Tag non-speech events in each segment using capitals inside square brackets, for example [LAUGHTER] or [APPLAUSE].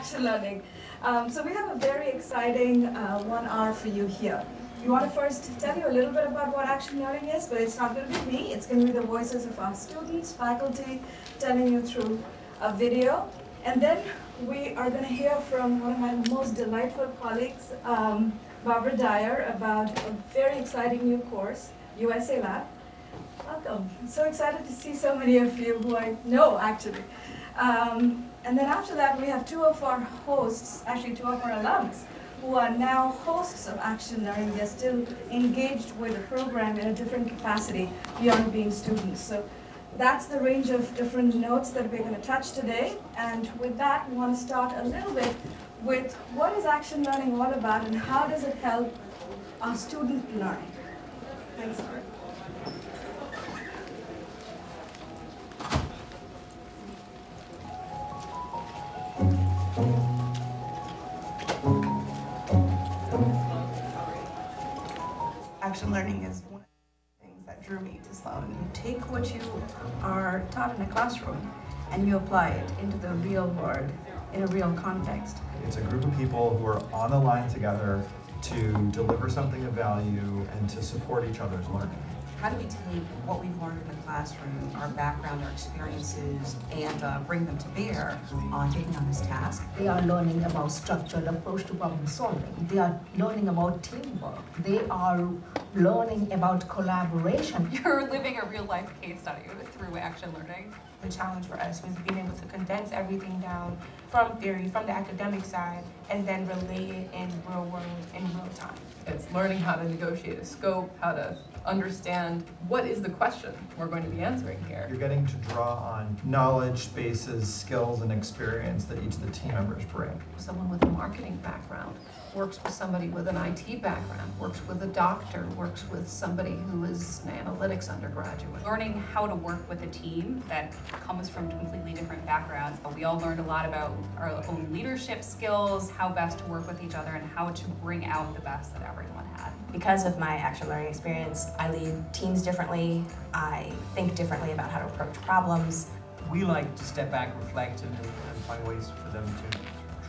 action learning. Um, so we have a very exciting uh, one hour for you here. We want to first tell you a little bit about what action learning is, but it's not going to be me. It's going to be the voices of our students, faculty, telling you through a video. And then we are going to hear from one of my most delightful colleagues, um, Barbara Dyer, about a very exciting new course, USA Lab. Welcome. I'm so excited to see so many of you who I know, actually. Um, and then after that, we have two of our hosts, actually two of our alums, who are now hosts of Action Learning. They're still engaged with the program in a different capacity beyond being students. So that's the range of different notes that we're going to touch today. And with that, we want to start a little bit with what is Action Learning all about and how does it help our student learning? Thanks. Learning is one of the things that drew me to Sloan. You take what you are taught in a classroom and you apply it into the real world in a real context. It's a group of people who are on the line together to deliver something of value and to support each other's learning. How do we take what we've learned in the classroom, our background, our experiences, and uh, bring them to bear on taking on this task? They are learning about structured approach to problem solving. They are learning about teamwork. They are learning about collaboration. [LAUGHS] You're living a real life case study through action learning. The challenge for us was being able to condense everything down from theory, from the academic side, and then relay it in real world, in real time. It's learning how to negotiate a scope, how to understand what is the question we're going to be answering here. You're getting to draw on knowledge, spaces, skills, and experience that each of the team members bring. Someone with a marketing background works with somebody with an IT background, works with a doctor, works with somebody who is an analytics undergraduate. Learning how to work with a team that comes from completely different backgrounds. But we all learned a lot about our own leadership skills, how best to work with each other, and how to bring out the best that everyone had. Because of my action learning experience, I lead teams differently, I think differently about how to approach problems. We like to step back, reflect, and, and find ways for them to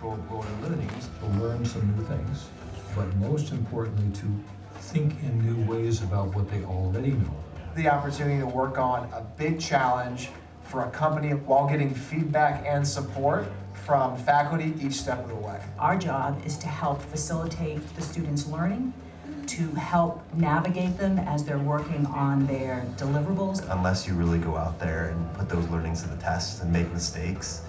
draw broader learnings. To learn some new things, but most importantly, to think in new ways about what they already know. The opportunity to work on a big challenge for a company while getting feedback and support from faculty each step of the way. Our job is to help facilitate the students' learning, to help navigate them as they're working on their deliverables. Unless you really go out there and put those learnings to the test and make mistakes,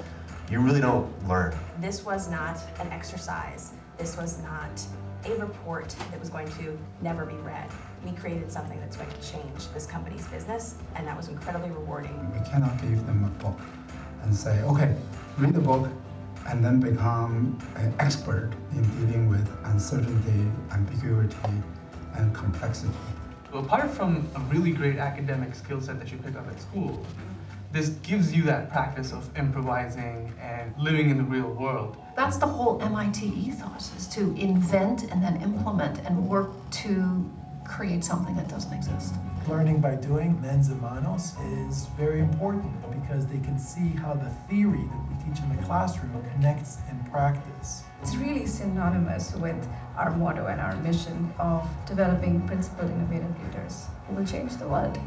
you really don't learn. This was not an exercise. This was not a report that was going to never be read. We created something that's going to change this company's business, and that was incredibly rewarding. We cannot give them a book and say, okay, read the book and then become an expert in dealing with uncertainty, ambiguity, and complexity. Apart from a really great academic skill set that you pick up at school, this gives you that practice of improvising and living in the real world. That's the whole MIT ethos, is to invent and then implement and work to create something that doesn't exist. Learning by doing, mens and manus, is very important because they can see how the theory that we teach in the classroom connects in practice. It's really synonymous with our motto and our mission of developing principled innovative leaders who will change the world.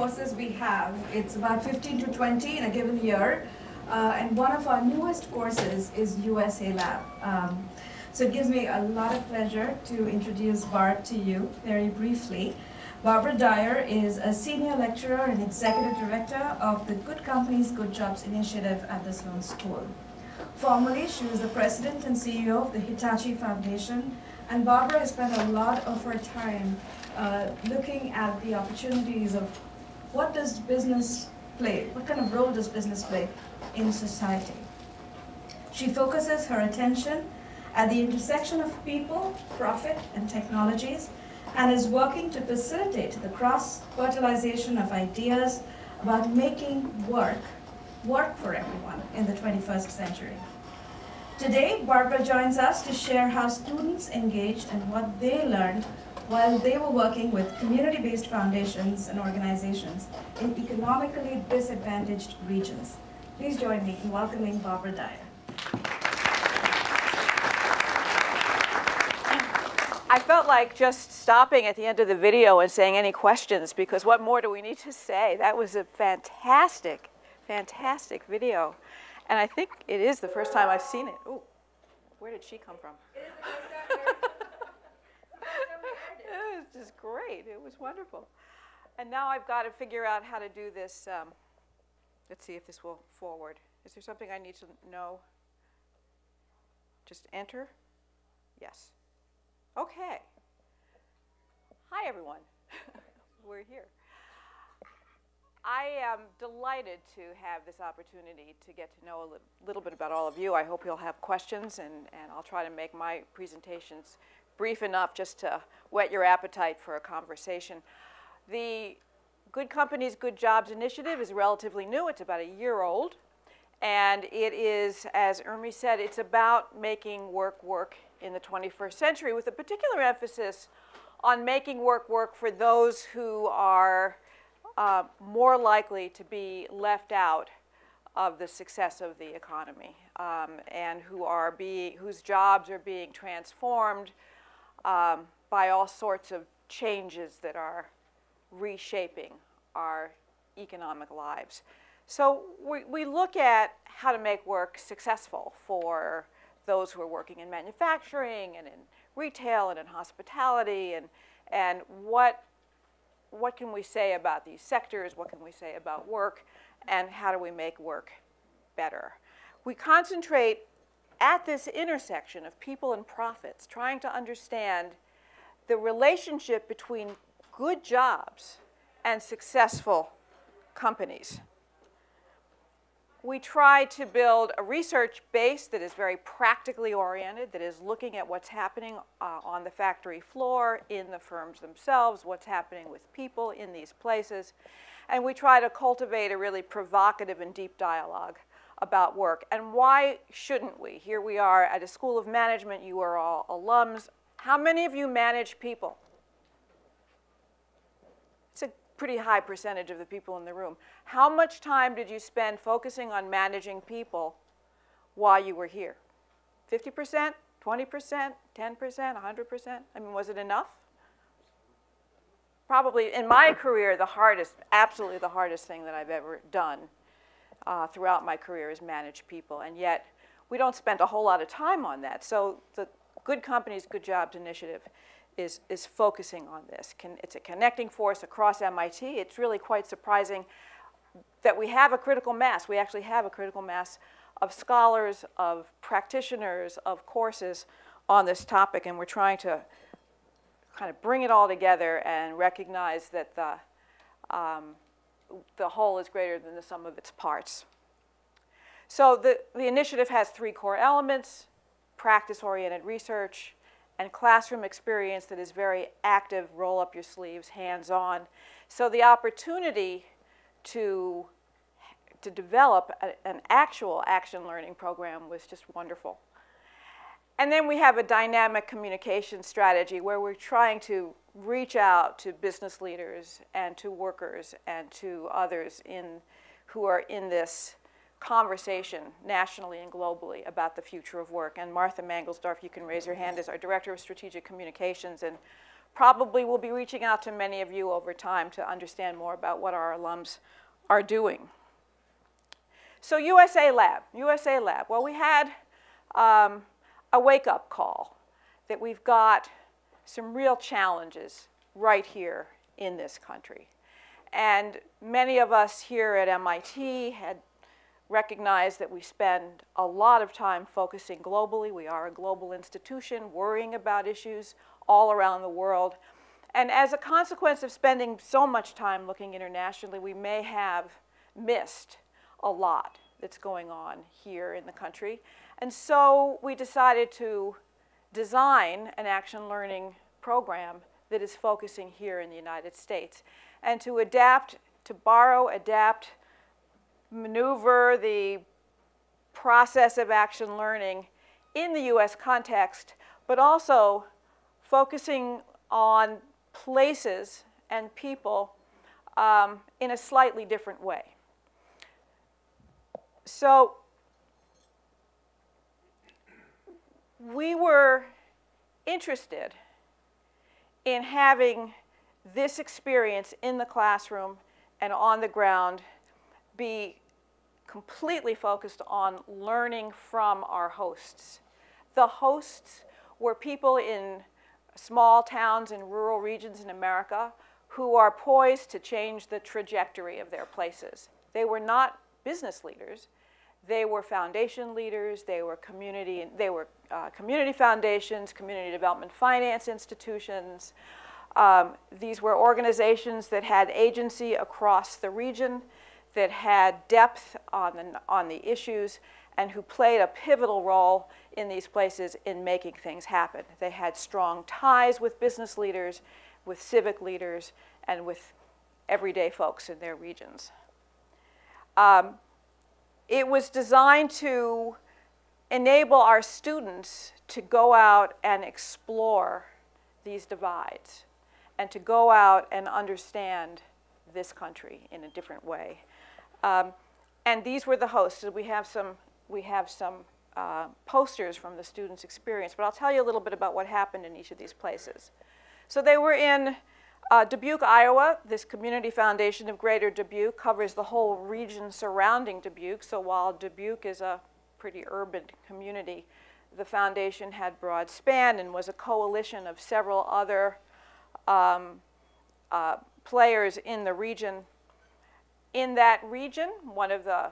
Courses we have, it's about 15 to 20 in a given year. Uh, and one of our newest courses is USA Lab. Um, so it gives me a lot of pleasure to introduce Barb to you very briefly. Barbara Dyer is a senior lecturer and executive director of the Good Companies, Good Jobs initiative at the Sloan School. Formerly, she was the president and CEO of the Hitachi Foundation, and Barbara has spent a lot of her time uh, looking at the opportunities of what does business play, what kind of role does business play in society. She focuses her attention at the intersection of people, profit, and technologies, and is working to facilitate the cross-fertilization of ideas about making work work for everyone in the 21st century. Today, Barbara joins us to share how students engaged and what they learned while they were working with community-based foundations and organizations in economically disadvantaged regions. Please join me in welcoming Barbara Dyer. I felt like just stopping at the end of the video and saying any questions because what more do we need to say? That was a fantastic, fantastic video. And I think it is the first time I've seen it. Ooh, where did she come from? it was just great. It was wonderful. And now I've got to figure out how to do this. Um, let's see if this will forward. Is there something I need to know? Just enter? Yes. Okay. Hi, everyone. [LAUGHS] We're here. I am delighted to have this opportunity to get to know a li little bit about all of you. I hope you'll have questions, and, and I'll try to make my presentations brief enough just to whet your appetite for a conversation. The Good Companies, Good Jobs initiative is relatively new. It's about a year old. And it is, as Urmi said, it's about making work work in the 21st century with a particular emphasis on making work work for those who are uh, more likely to be left out of the success of the economy um, and who are being, whose jobs are being transformed um, by all sorts of changes that are reshaping our economic lives. So we, we look at how to make work successful for those who are working in manufacturing and in retail and in hospitality and, and what, what can we say about these sectors, what can we say about work, and how do we make work better. We concentrate at this intersection of people and profits, trying to understand the relationship between good jobs and successful companies we try to build a research base that is very practically oriented, that is looking at what's happening uh, on the factory floor, in the firms themselves, what's happening with people in these places. And we try to cultivate a really provocative and deep dialogue about work. And why shouldn't we? Here we are at a school of management. You are all alums. How many of you manage people? It's a pretty high percentage of the people in the room. How much time did you spend focusing on managing people while you were here? 50%, 20%, 10%, 100%? I mean, was it enough? Probably, in my career, the hardest, absolutely the hardest thing that I've ever done uh, throughout my career is manage people. And yet, we don't spend a whole lot of time on that. So the Good Companies, Good Jobs initiative is, is focusing on this. Can, it's a connecting force across MIT. It's really quite surprising that we have a critical mass. We actually have a critical mass of scholars, of practitioners, of courses on this topic, and we're trying to kind of bring it all together and recognize that the, um, the whole is greater than the sum of its parts. So the, the initiative has three core elements, practice-oriented research, and classroom experience that is very active, roll up your sleeves, hands-on. So the opportunity to, to develop a, an actual action learning program was just wonderful. And then we have a dynamic communication strategy where we're trying to reach out to business leaders and to workers and to others in, who are in this conversation nationally and globally about the future of work. And Martha Mangelsdorf, you can raise your hand, is our Director of Strategic Communications and probably will be reaching out to many of you over time to understand more about what our alums are doing. So USA Lab, USA Lab. Well, we had um, a wake-up call that we've got some real challenges right here in this country. And many of us here at MIT had recognize that we spend a lot of time focusing globally. We are a global institution worrying about issues all around the world. And as a consequence of spending so much time looking internationally, we may have missed a lot that's going on here in the country. And so we decided to design an action learning program that is focusing here in the United States and to adapt, to borrow, adapt, maneuver the process of action learning in the US context, but also focusing on places and people um, in a slightly different way. So we were interested in having this experience in the classroom and on the ground be completely focused on learning from our hosts. The hosts were people in small towns and rural regions in America who are poised to change the trajectory of their places. They were not business leaders. They were foundation leaders. They were community. They were uh, community foundations, community development finance institutions. Um, these were organizations that had agency across the region, that had depth on the, on the issues, and who played a pivotal role in these places in making things happen. They had strong ties with business leaders, with civic leaders, and with everyday folks in their regions. Um, it was designed to enable our students to go out and explore these divides and to go out and understand this country in a different way. Um, and these were the hosts. We have some, we have some uh, posters from the students' experience, but I'll tell you a little bit about what happened in each of these places. So they were in uh, Dubuque, Iowa. This Community Foundation of Greater Dubuque covers the whole region surrounding Dubuque. So while Dubuque is a pretty urban community, the foundation had broad span and was a coalition of several other um, uh, players in the region. In that region, one of the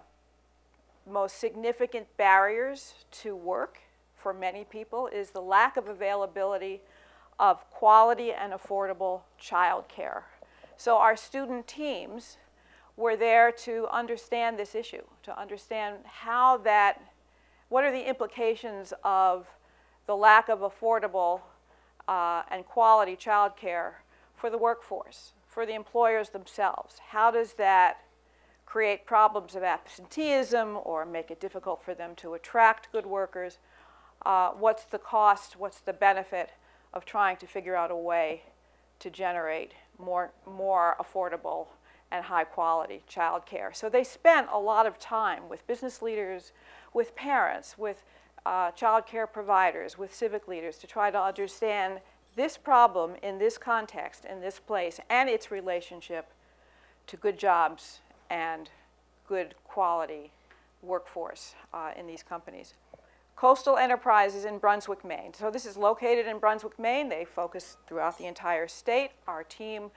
most significant barriers to work for many people is the lack of availability of quality and affordable childcare. So our student teams were there to understand this issue, to understand how that, what are the implications of the lack of affordable uh, and quality childcare for the workforce, for the employers themselves. How does that create problems of absenteeism or make it difficult for them to attract good workers? Uh, what's the cost? What's the benefit of trying to figure out a way to generate more, more affordable and high quality child care. So they spent a lot of time with business leaders, with parents, with uh, child care providers, with civic leaders to try to understand this problem in this context, in this place, and its relationship to good jobs and good quality workforce uh, in these companies. Coastal Enterprises in Brunswick, Maine. So this is located in Brunswick, Maine. They focus throughout the entire state. Our team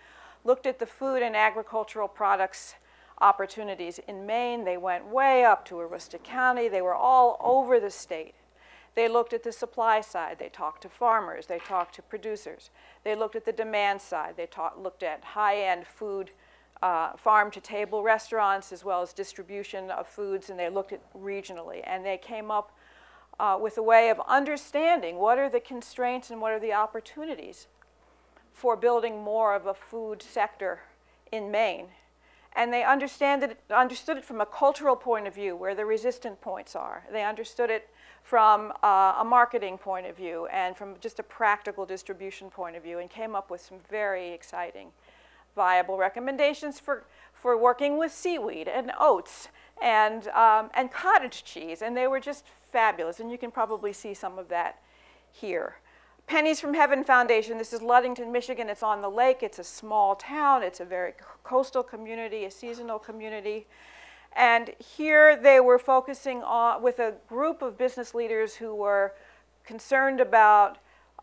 looked at the food and agricultural products opportunities in Maine. They went way up to Aroostook County. They were all over the state. They looked at the supply side. They talked to farmers. They talked to producers. They looked at the demand side. They looked at high-end food, uh, farm-to-table restaurants, as well as distribution of foods, and they looked at regionally. And they came up uh, with a way of understanding what are the constraints and what are the opportunities for building more of a food sector in Maine and they understand it, understood it from a cultural point of view, where the resistant points are. They understood it from uh, a marketing point of view and from just a practical distribution point of view, and came up with some very exciting, viable recommendations for, for working with seaweed and oats and, um, and cottage cheese. And they were just fabulous, and you can probably see some of that here. Pennies from Heaven Foundation. This is Ludington, Michigan. It's on the lake. It's a small town. It's a very coastal community, a seasonal community. And here they were focusing on, with a group of business leaders who were concerned about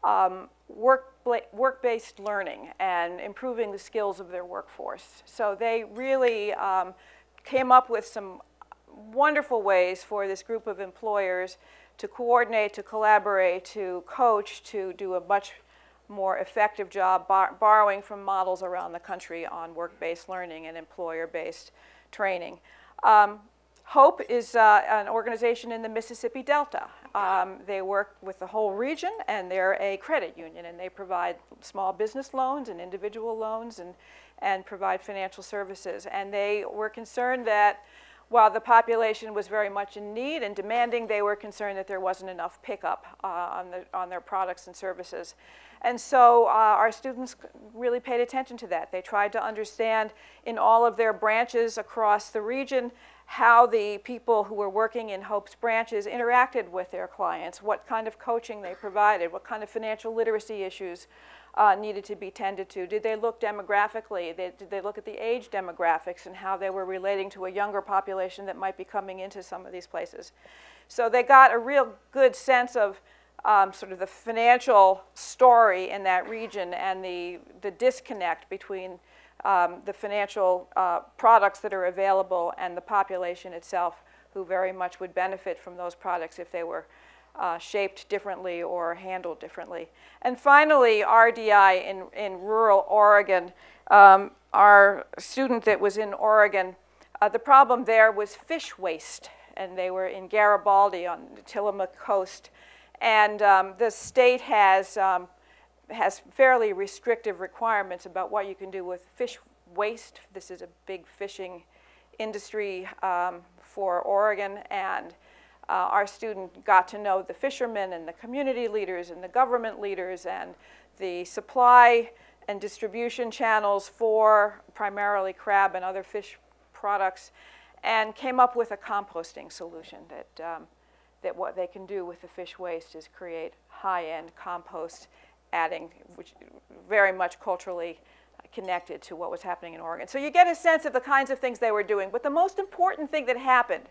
um, work, work-based learning and improving the skills of their workforce. So they really um, came up with some wonderful ways for this group of employers to coordinate, to collaborate, to coach, to do a much more effective job borrowing from models around the country on work-based learning and employer-based training. Um, HOPE is uh, an organization in the Mississippi Delta. Um, they work with the whole region and they're a credit union and they provide small business loans and individual loans and, and provide financial services. And they were concerned that while the population was very much in need and demanding, they were concerned that there wasn't enough pickup uh, on, the, on their products and services. And so uh, our students really paid attention to that. They tried to understand in all of their branches across the region how the people who were working in Hope's branches interacted with their clients, what kind of coaching they provided, what kind of financial literacy issues uh, needed to be tended to. Did they look demographically? They, did they look at the age demographics and how they were relating to a younger population that might be coming into some of these places? So they got a real good sense of um, sort of the financial story in that region and the, the disconnect between um, the financial uh, products that are available and the population itself who very much would benefit from those products if they were uh, shaped differently or handled differently. And finally, RDI in, in rural Oregon, um, our student that was in Oregon, uh, the problem there was fish waste. And they were in Garibaldi on the Tillamook coast. And um, the state has, um, has fairly restrictive requirements about what you can do with fish waste. This is a big fishing industry um, for Oregon. And uh, our student got to know the fishermen and the community leaders and the government leaders and the supply and distribution channels for primarily crab and other fish products and came up with a composting solution that um, that what they can do with the fish waste is create high-end compost, adding, which very much culturally connected to what was happening in Oregon. So you get a sense of the kinds of things they were doing. But the most important thing that happened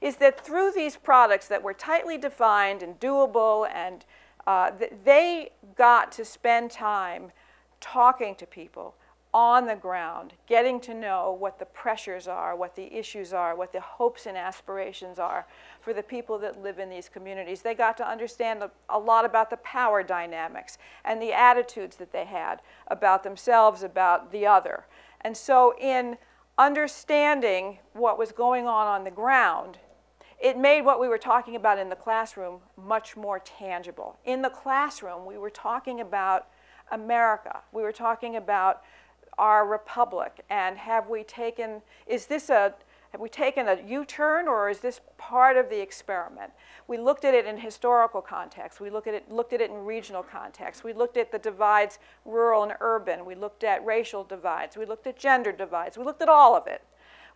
is that through these products that were tightly defined and doable, and uh, th they got to spend time talking to people on the ground, getting to know what the pressures are, what the issues are, what the hopes and aspirations are for the people that live in these communities. They got to understand a, a, lot about the power dynamics and the attitudes that they had about themselves, about the other. And so in understanding what was going on on the ground, it made what we were talking about in the classroom much more tangible. In the classroom, we were talking about America. We were talking about our republic and have we taken, is this a, have we taken a U-turn or is this part of the experiment? We looked at it in historical context. We looked at it, looked at it in regional context. We looked at the divides rural and urban. We looked at racial divides. We looked at gender divides. We looked at all of it.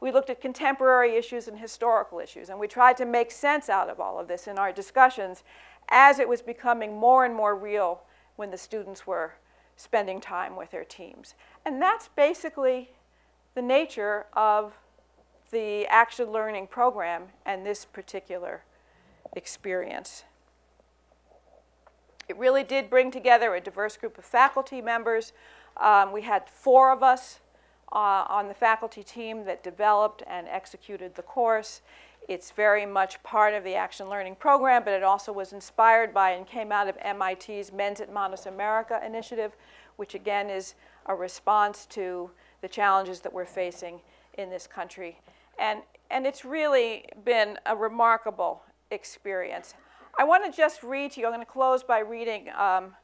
We looked at contemporary issues and historical issues, and we tried to make sense out of all of this in our discussions as it was becoming more and more real when the students were spending time with their teams. And that's basically the nature of the action learning program and this particular experience. It really did bring together a diverse group of faculty members. Um, we had four of us uh, on the faculty team that developed and executed the course. It's very much part of the Action Learning Program, but it also was inspired by and came out of MIT's Mens et Manus America initiative, which again is a response to the challenges that we're facing in this country. And, and it's really been a remarkable experience. I want to just read to you, I'm going to close by reading, um,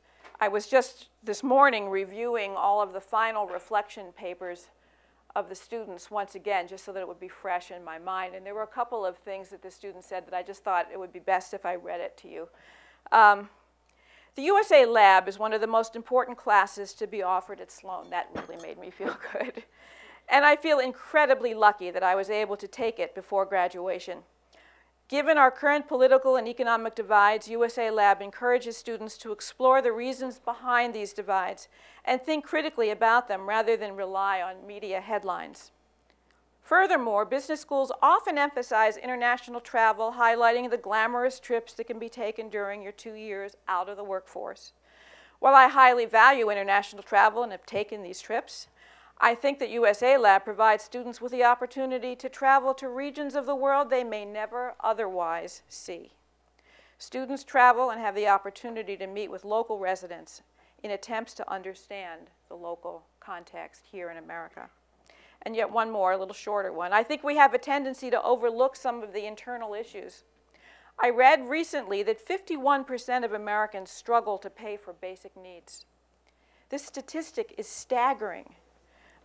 I was just this morning reviewing all of the final reflection papers of the students once again, just so that it would be fresh in my mind. And there were a couple of things that the students said that I just thought it would be best if I read it to you. Um, the USA Lab is one of the most important classes to be offered at Sloan. That really made me feel [LAUGHS] good. And I feel incredibly lucky that I was able to take it before graduation. Given our current political and economic divides, USA Lab encourages students to explore the reasons behind these divides and think critically about them rather than rely on media headlines. Furthermore, business schools often emphasize international travel, highlighting the glamorous trips that can be taken during your two years out of the workforce. While I highly value international travel and have taken these trips, I think that USA Lab provides students with the opportunity to travel to regions of the world they may never otherwise see. Students travel and have the opportunity to meet with local residents in attempts to understand the local context here in America. And yet one more, a little shorter one. I think we have a tendency to overlook some of the internal issues. I read recently that 51% of Americans struggle to pay for basic needs. This statistic is staggering.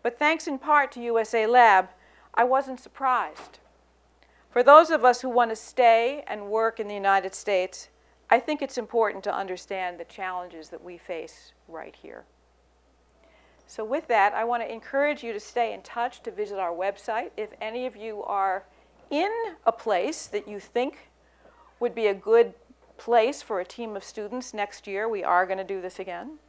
But thanks in part to USA Lab, I wasn't surprised. For those of us who want to stay and work in the United States, I think it's important to understand the challenges that we face right here. So with that, I want to encourage you to stay in touch, to visit our website. If any of you are in a place that you think would be a good place for a team of students next year, we are going to do this again.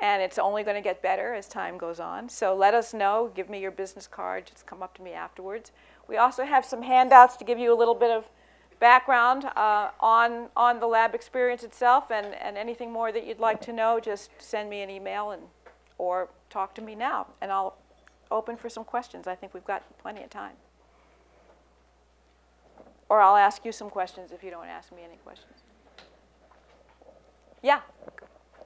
And it's only going to get better as time goes on. So let us know. Give me your business card. Just come up to me afterwards. We also have some handouts to give you a little bit of background uh, on, on the lab experience itself and, and anything more that you'd like to know, just send me an email and, or talk to me now and I'll open for some questions. I think we've got plenty of time. Or I'll ask you some questions if you don't ask me any questions. Yeah.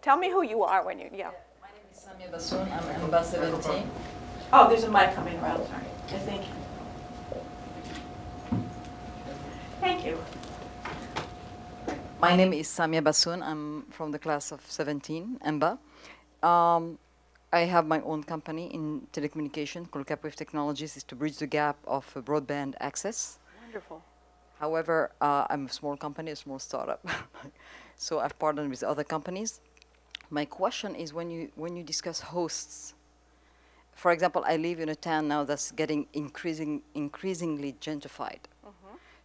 Tell me who you are when you, yeah. My name is Samia Basun. I'm EMBA 17. Oh, there's a mic coming around, sorry. I think. Thank you. My name is Samia Basun. I'm from the class of 17, EMBA. Um, I have my own company in telecommunication called Capwave Technologies. is to bridge the gap of uh, broadband access. Wonderful. However, uh, I'm a small company, a small startup. [LAUGHS] so I've partnered with other companies. My question is when you, when you discuss hosts, for example, I live in a town now that's getting increasing, increasingly gentrified.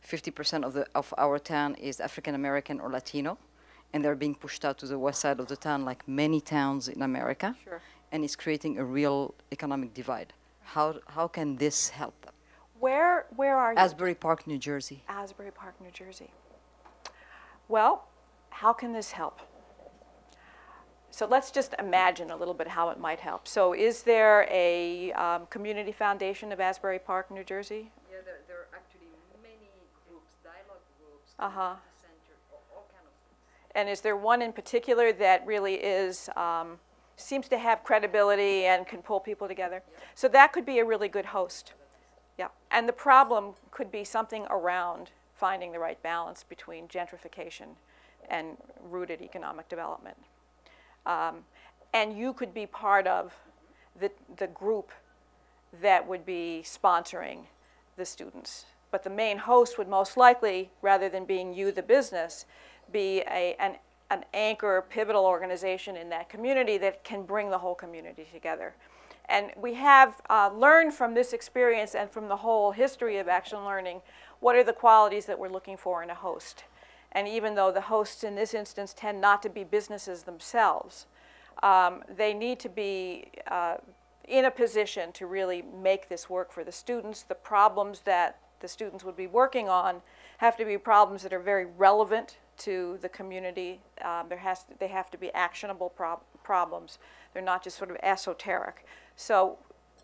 50% of, the, of our town is African American or Latino, and they're being pushed out to the west side of the town like many towns in America. Sure. And it's creating a real economic divide. How, how can this help them? Where, where are you? Asbury Park, New Jersey. Asbury Park, New Jersey. Well, how can this help? So let's just imagine a little bit how it might help. So is there a um, community foundation of Asbury Park, New Jersey? Yeah, there, there are actually many groups, dialogue groups, Uh-huh. center, all, all kind of And is there one in particular that really is, um, seems to have credibility and can pull people together? So that could be a really good host. Yeah. And the problem could be something around finding the right balance between gentrification and rooted economic development. Um, and you could be part of the, the group that would be sponsoring the students. But the main host would most likely, rather than being you, the business, be a, an, an anchor, pivotal organization in that community that can bring the whole community together. And we have uh, learned from this experience and from the whole history of action learning what are the qualities that we're looking for in a host. And even though the hosts in this instance tend not to be businesses themselves, um, they need to be uh, in a position to really make this work for the students. The problems that the students would be working on have to be problems that are very relevant to the community. Um, there has to, they have to be actionable prob problems. They're not just sort of esoteric. So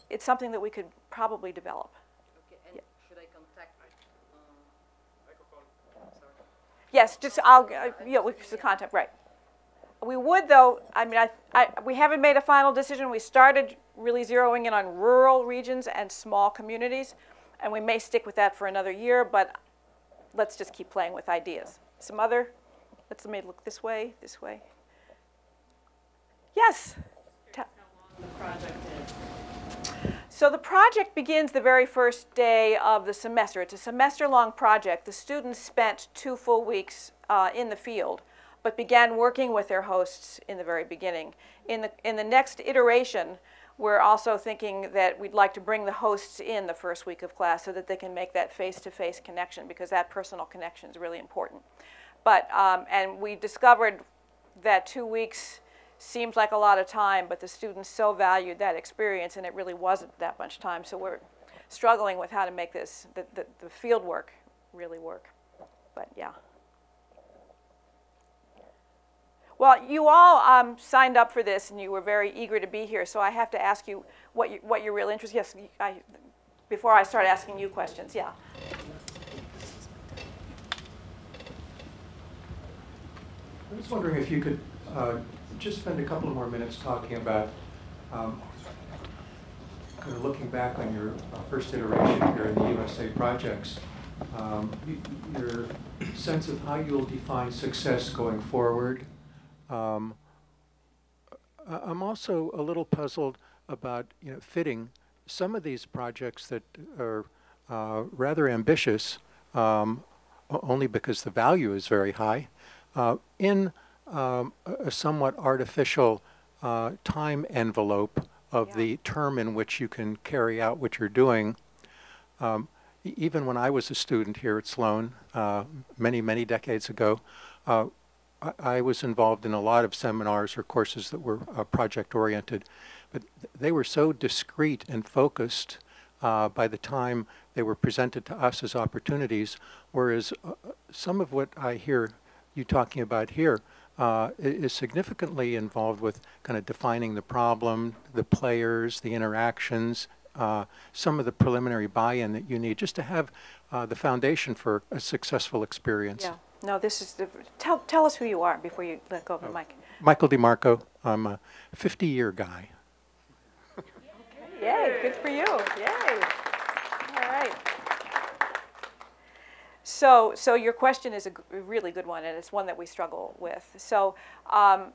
it's something that we could probably develop. Okay, and should I contact? Yes, just I'll, uh, yeah, we the contact, right. We would though, I mean, I, I, we haven't made a final decision. We started really zeroing in on rural regions and small communities, and we may stick with that for another year, but let's just keep playing with ideas. Some other, let's let me look this way, this way. Yes? Ta- So the project begins the very first day of the semester. It's a semester-long project. The students spent two full weeks uh, in the field, but began working with their hosts in the very beginning. In the, in the next iteration, we're also thinking that we'd like to bring the hosts in the first week of class so that they can make that face-to-face connection because that personal connection is really important. But, um, and we discovered that two weeks seems like a lot of time, but the students so valued that experience, and it really wasn't that much time. So we're struggling with how to make this, the, the, the field work really work. But yeah. Well, you all um, signed up for this, and you were very eager to be here. So I have to ask you what, you, what your real interest. Yes, I, before I start asking you questions. Yeah. I was wondering if you could uh, just spend a couple more minutes talking about um, kind of looking back on your uh, first iteration here in the USA projects, um, your sense of how you'll define success going forward. Um, I'm also a little puzzled about you know fitting some of these projects that are uh, rather ambitious, um, only because the value is very high, uh, in um, a somewhat artificial uh, time envelope of the term in which you can carry out what you're doing. Um, even when I was a student here at Sloan, uh, many, many decades ago, uh, I, was involved in a lot of seminars or courses that were uh, project oriented, but they were so discrete and focused uh, by the time they were presented to us as opportunities, whereas uh, some of what I hear you talking about here uh, is significantly involved with kind of defining the problem, the players, the interactions, uh, some of the preliminary buy-in that you need just to have uh, the foundation for a successful experience. Yeah. No, this is the, tell, tell us who you are before you let go of the mic. Michael DeMarco, I'm a 50-year guy. Yay, good for you. Yay. All right. So, so your question is a really good one, and it's one that we struggle with. So, um,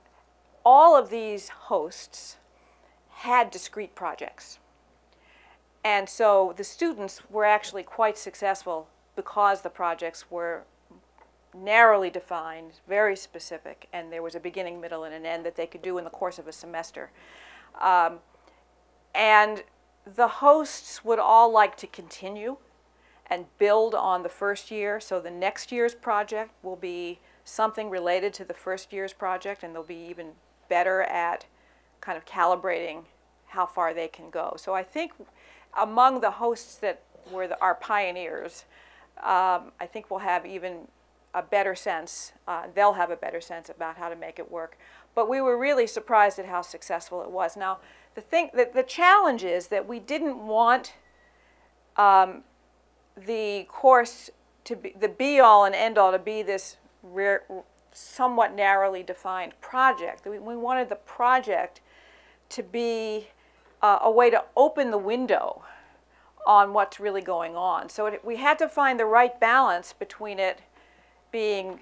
all of these hosts had discrete projects. And so the students were actually quite successful because the projects were narrowly defined, very specific, and there was a beginning, middle, and an end that they could do in the course of a semester. Um, and the hosts would all like to continue and build on the first year. So the next year's project will be something related to the first year's project, and they'll be even better at kind of calibrating how far they can go. So I think among the hosts that were the, our pioneers, um, I think we'll have even a better sense. Uh, they'll have a better sense about how to make it work. But we were really surprised at how successful it was. Now, the thing, the, the challenge is that we didn't want um, the course to be the be all and end all to be this rare, somewhat narrowly defined project. We, we wanted the project to be uh, a way to open the window on what's really going on. So it, we had to find the right balance between it being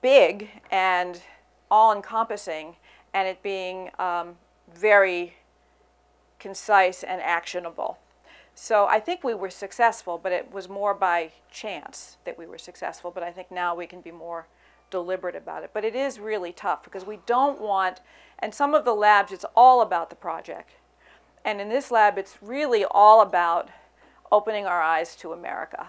big and all encompassing and it being um, very concise and actionable. So I think we were successful, but it was more by chance that we were successful. But I think now we can be more deliberate about it. But it is really tough because we don't want, and some of the labs, it's all about the project. And in this lab, it's really all about opening our eyes to America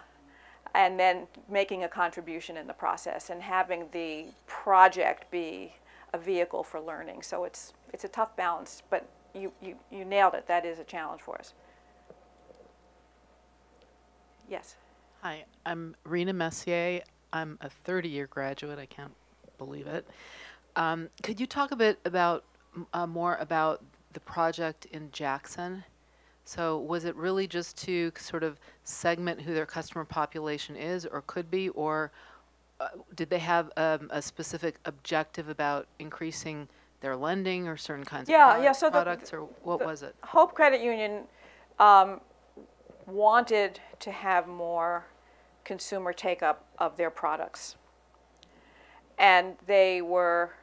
and then making a contribution in the process and having the project be a vehicle for learning. So it's, it's a tough balance, but you, you, you nailed it. That is a challenge for us. Yes. Hi, I'm Rena Messier. I'm a 30-year graduate. I can't believe it. Um, could you talk a bit about uh, more about the project in Jackson? So was it really just to sort of segment who their customer population is or could be, or uh, did they have um, a specific objective about increasing their lending or certain kinds Yeah, of yeah, product- so the- products, or what the was it? Hope Credit Union um, wanted to have more consumer take-up of their products. And they were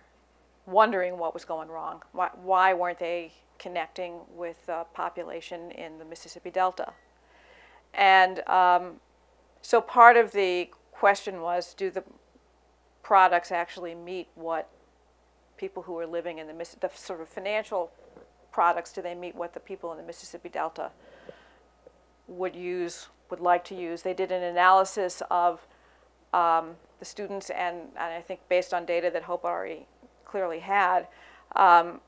wondering what was going wrong. Why, why weren't they connecting with the population in the Mississippi Delta? And um, so part of the question was, do the products actually meet what people who are living in the, the sort of financial products, do they meet what the people in the Mississippi Delta would use, would like to use? They did an analysis of um, the students, and, and I think based on data that Hope already clearly had, um,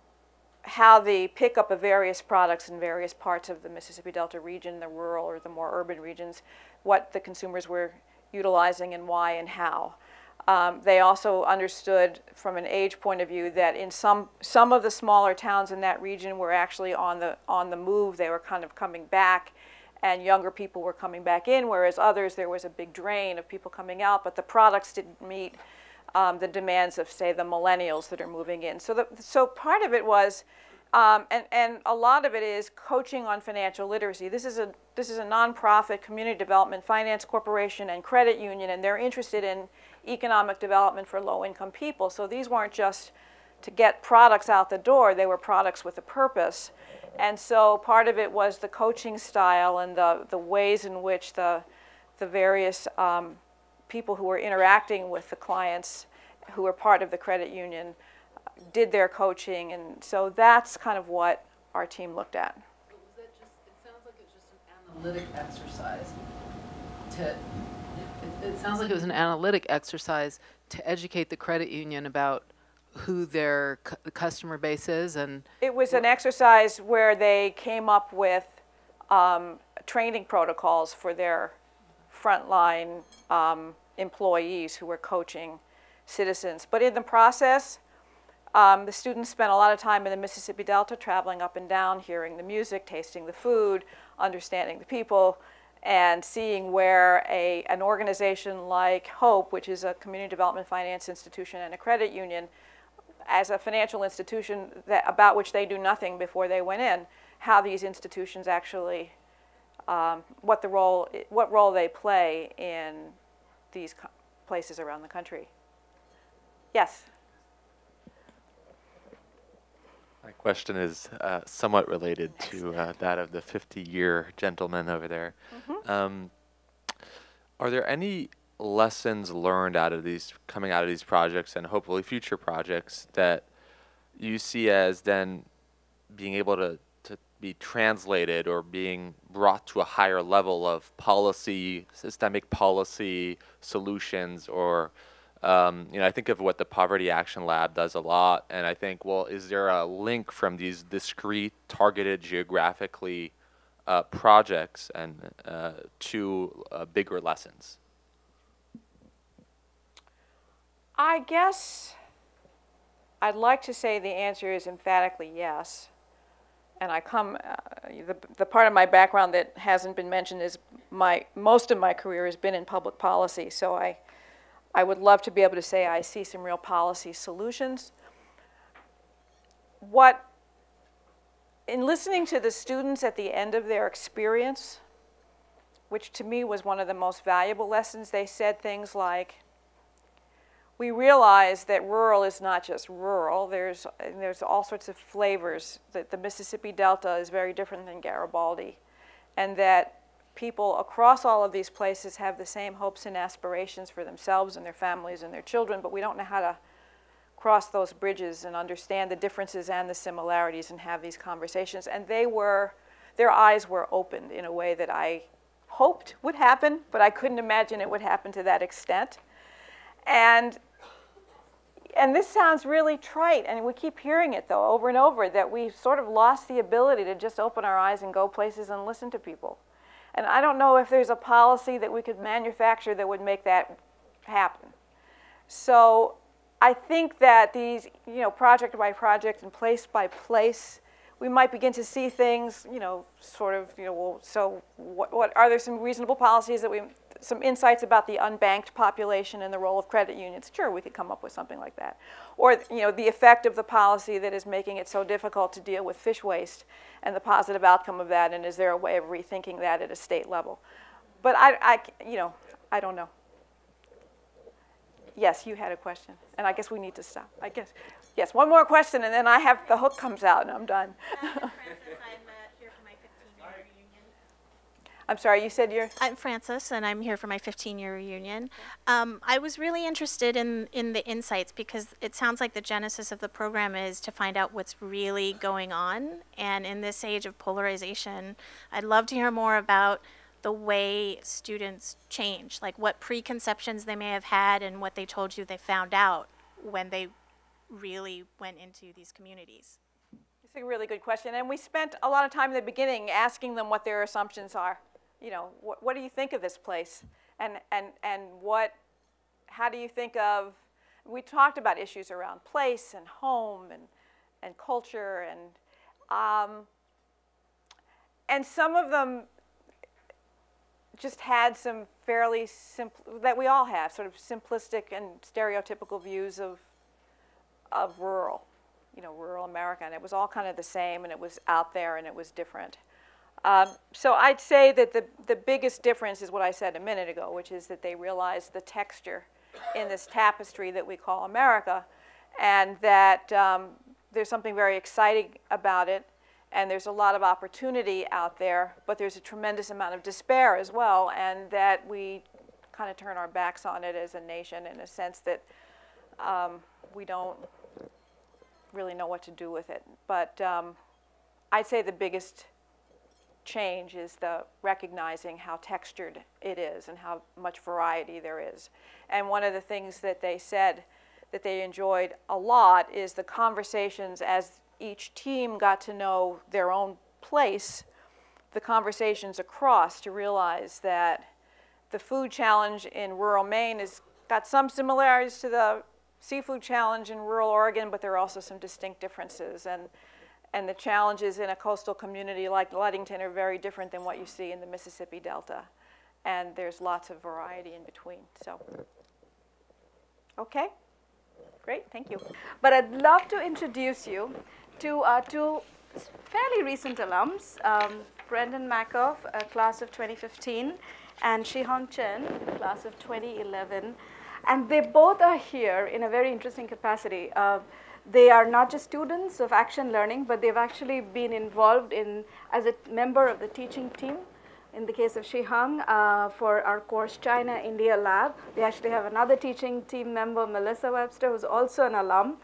how the pickup of various products in various parts of the Mississippi Delta region, the rural or the more urban regions, what the consumers were utilizing and why and how. Um, they also understood from an age point of view that in some, some of the smaller towns in that region were actually on the, on the move. They were kind of coming back and younger people were coming back in, whereas others, there was a big drain of people coming out, but the products didn't meet um, the demands of, say, the millennials that are moving in. So, the, so part of it was, um, and, and a lot of it is coaching on financial literacy. This is a this is a nonprofit community development finance corporation and credit union, and they're interested in economic development for low-income people. So these weren't just to get products out the door; they were products with a purpose. And so part of it was the coaching style and the, the ways in which the, the various um, people who were interacting with the clients who were part of the credit union did their coaching. And so that's kind of what our team looked at. analytic exercise to, it, it sounds like it was an analytic exercise to educate the credit union about who their cu- customer base is and It was an exercise where they came up with um, training protocols for their frontline um, employees who were coaching citizens. But in the process, um, the students spent a lot of time in the Mississippi Delta, traveling up and down, hearing the music, tasting the food, understanding the people, and seeing where a, an organization like HOPE, which is a community development finance institution and a credit union, as a financial institution that, about which they do nothing before they went in, how these institutions actually, um, what the role, what role they play in these places around the country. Yes. My question is uh, somewhat related to uh, that of the 50-year gentleman over there. Mhm. Um, are there any lessons learned out of these, coming out of these projects and hopefully future projects that you see as then being able to be translated or being brought to a higher level of policy, systemic policy solutions or um, you know, I think of what the Poverty Action Lab does a lot, and I think, well, is there a link from these discrete, targeted, geographically uh, projects and uh, to uh, bigger lessons? I guess I'd like to say the answer is emphatically yes. And I come, uh, the, the part of my background that hasn't been mentioned is my, most of my career has been in public policy. So I, I would love to be able to say I see some real policy solutions. What, in listening to the students at the end of their experience, which to me was one of the most valuable lessons, they said things like, we realize that rural is not just rural. There's, there's all sorts of flavors. That the Mississippi Delta is very different than Garibaldi. And that people across all of these places have the same hopes and aspirations for themselves and their families and their children, but we don't know how to cross those bridges and understand the differences and the similarities and have these conversations. And they were, their eyes were opened in a way that I hoped would happen, but I couldn't imagine it would happen to that extent. And and this sounds really trite, and we keep hearing it though over and over that we've sort of lost the ability to just open our eyes and go places and listen to people. And I don't know if there's a policy that we could manufacture that would make that happen. So I think that these, you know, project by project and place by place, we might begin to see things, you know, sort of, you know, well, so what, what are there some reasonable policies that we some insights about the unbanked population and the role of credit unions. Sure, we could come up with something like that. Or, you know, the effect of the policy that is making it so difficult to deal with fish waste and the positive outcome of that, and is there a way of rethinking that at a state level? But I, I you know, I don't know. Yes, you had a question, and I guess we need to stop. I guess, yes, one more question, and then I have, the hook comes out and I'm done. Uh, I'm sorry, you said you're? I'm Frances, and I'm here for my 15-year reunion. Um, I was really interested in, in the insights because it sounds like the genesis of the program is to find out what's really going on. And in this age of polarization, I'd love to hear more about the way students change, like what preconceptions they may have had and what they told you they found out when they really went into these communities. It's a really good question. And we spent a lot of time in the beginning asking them what their assumptions are you know, what, what do you think of this place? And, and, and what, how do you think of, we talked about issues around place and home and, and culture and, um, and some of them just had some fairly simple, that we all have, sort of simplistic and stereotypical views of, of rural, you know, rural America. And it was all kind of the same and it was out there and it was different. Um, so I'd say that the, the biggest difference is what I said a minute ago, which is that they realized the texture in this tapestry that we call America, and that um, there's something very exciting about it, And there's a lot of opportunity out there, but there's a tremendous amount of despair as well, and that we kind of turn our backs on it as a nation in a sense that um, we don't really know what to do with it. But um, I'd say the biggest change is the recognizing how textured it is and how much variety there is. And one of the things that they said that they enjoyed a lot is the conversations as each team got to know their own place, the conversations across to realize that the food challenge in rural Maine has got some similarities to the seafood challenge in rural Oregon, but there are also some distinct differences. And, and the challenges in a coastal community like Ludington are very different than what you see in the Mississippi Delta. And there's lots of variety in between. So, okay, great, thank you. But I'd love to introduce you to uh, two fairly recent alums, um, Brendan Mackoff, a class of 2015, and Shih-Hung Chen, class of 2011. And they both are here in a very interesting capacity. Uh, they are not just students of action learning, but they've actually been involved in as a member of the teaching team. In the case of Shih-Hung, uh, for our course China India Lab, we actually have another teaching team member, Melissa Webster, who's also an alum.